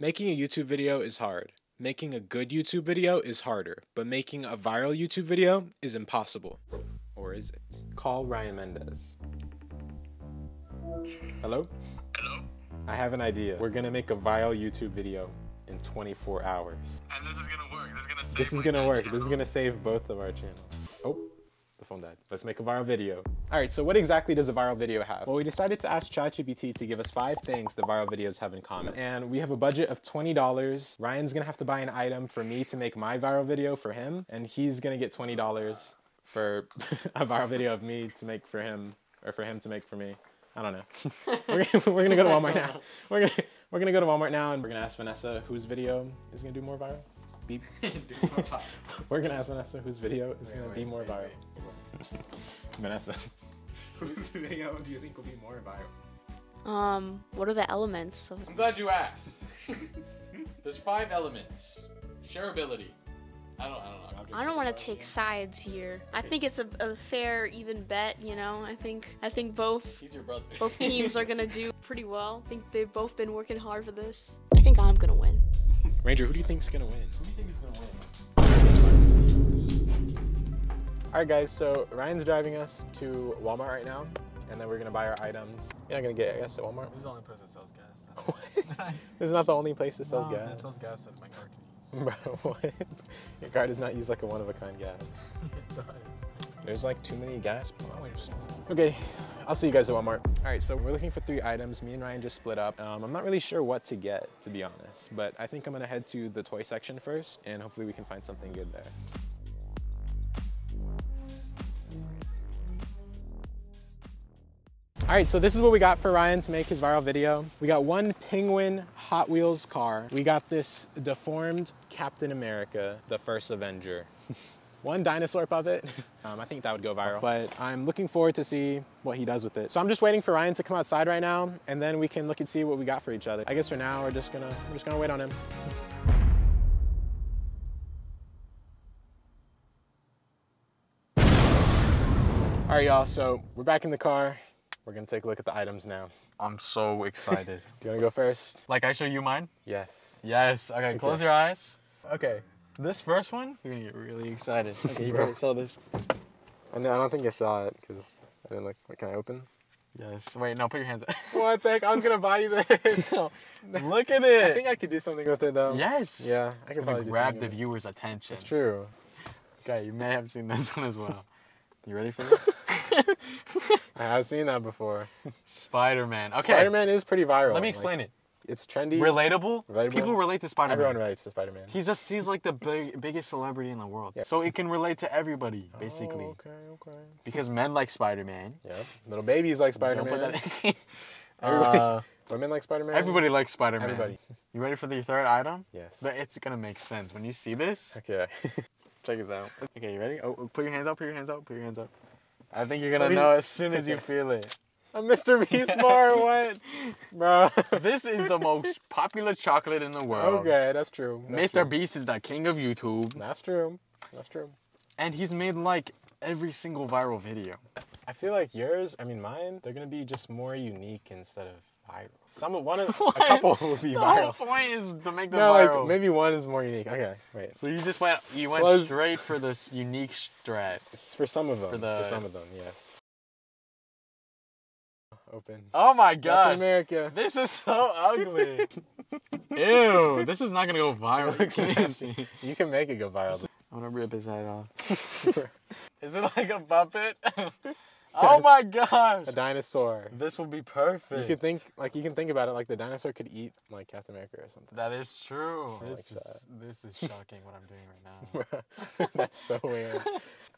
Making a YouTube video is hard. Making a good YouTube video is harder, but making a viral YouTube video is impossible. Or is it? Call Ryan Mendez. Hello? Hello? I have an idea. We're gonna make a viral YouTube video in 24 hours. And this is gonna work. This is gonna save This is gonna dad work. This is gonna save both of our channels. Oh, phone died. Let's make a viral video. All right, so what exactly does a viral video have? Well, we decided to ask ChatGPT to give us five things the viral videos have in common. And we have a budget of $20. Ryan's gonna have to buy an item for me to make my viral video for him. And he's gonna get $20 for a viral video of me to make for him, or for him to make for me. I don't know. we're, gonna, we're gonna go to Walmart now. We're gonna, we're gonna go to Walmart now and we're gonna ask Vanessa whose video is gonna do more viral. Beep. We're gonna ask Vanessa whose video is gonna be more viral. Vanessa, whose video do you think will be more viral? Um, what are the elements? Of I'm glad you asked. There's five elements. Shareability. I don't. I don't know. I'm just I don't want to take sides here. I think it's a, a fair, even bet. You know, I think I think both He's your brother. both teams are gonna do pretty well. I think they've both been working hard for this. I think I'm gonna win. Ranger, who do you think's gonna win? Who do you think is gonna win? All right, guys. So Ryan's driving us to Walmart right now, and then we're gonna buy our items. You're not gonna get gas at Walmart. This is the only place that sells gas. What? this is not the only place that sells No, gas. That sells gas at my car. Bro, what? Your car does not use like a one-of-a-kind gas. it does. There's like too many gas points. Okay, I'll see you guys at Walmart. All right, so we're looking for three items. Me and Ryan just split up. Um, I'm not really sure what to get, to be honest, but I think I'm gonna head to the toy section first, and hopefully we can find something good there. All right, so this is what we got for Ryan to make his viral video. We got one Penguin Hot Wheels car. We got this deformed Captain America, the first Avenger. one dinosaur puppet. Um, I think that would go viral. But I'm looking forward to see what he does with it. So I'm just waiting for Ryan to come outside right now, and then we can look and see what we got for each other. I guess for now we're just gonna we're just gonna wait on him. All right, y'all. So we're back in the car. We're gonna take a look at the items now. I'm so excited. You wanna go first? like I show you mine? Yes. Yes. Okay. Close your eyes. Okay. This first one, you're gonna get really excited. Okay, you better saw this. I, know, I don't think I saw it because I didn't look. What, can I open? Yes. Wait. No. Put your hands. up. What the heck? I was gonna buy you this. No, Look at it. I think I could do something with it though. yes. Yeah, I could probably grab the viewer's attention. It's true. Okay, you may have seen this one as well. You ready for this? I have seen that before. Spider-Man. Okay. Spider-Man is pretty viral. Let me like, explain it. It's trendy. Relatable. Relatable. People relate to Spider-Man. Everyone relates to Spider-Man. He's just he's like the big, biggest celebrity in the world. Yes. So it can relate to everybody basically. Oh, okay, okay. Because men like Spider-Man. Yeah. Little babies like Don't put Spider-Man. that in. Everybody- Uh, Women like Spider-Man. everybody likes Spider-Man. Everybody. You ready for the third item? Yes. But it's gonna make sense when you see this. Okay. Check this out. Okay, you ready? Oh, oh, put your hands up. Put your hands up. Put your hands up. I think you're gonna know as soon as you feel it. A Mr. Beast bar, what? Bro. This is the most popular chocolate in the world. Okay, that's true. That's Mr. true. Beast is the king of YouTube, That's true. That's true. and he's made like every single viral video. I feel like yours, I mean mine, they're gonna be just more unique instead of viral. Some of one of a couple will be viral. The whole point is to make them No, viral. like maybe one is more unique. Okay, wait. So you just went you went Was- straight for this unique strat. It's for some of them. For, the- some of them, yes. Open. Oh my Captain gosh. America. This is so ugly. Ew, this is not gonna go viral. You can nasty. see. You can make it go viral. I'm gonna rip his head off. Is it like a puppet? oh my gosh. a dinosaur. This will be perfect. You could think like you can think about it like the dinosaur could eat like Captain America or something. That is true. This like is this is shocking what I'm doing right now. That's so weird.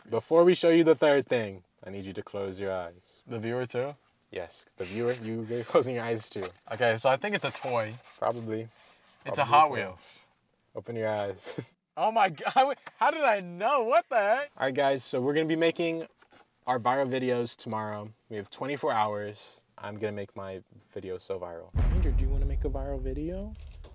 Before we show you the third thing, I need you to close your eyes. The viewer too? Yes, the viewer, you you're closing your eyes too. Okay, so I think it's a toy. Probably. It's a Hot toy. Wheels. Open your eyes. Oh my god, how did I know? What the heck? All right, guys, so we're gonna be making our viral videos tomorrow. We have 24 hours. I'm gonna make my video so viral. Ranger, do you wanna make a viral video?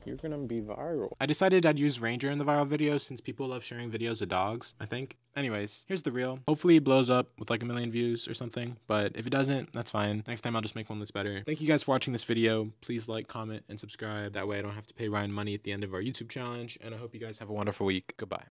You're gonna be viral. I decided I'd use Ranger in the viral video since people love sharing videos of dogs, I think. Anyways, here's the reel. Hopefully it blows up with like a million views or something, but if it doesn't, that's fine. Next time I'll just make one that's better. Thank you guys for watching this video. Please like, comment, and subscribe. That way I don't have to pay Ryan money at the end of our YouTube challenge, and I hope you guys have a wonderful week. Goodbye.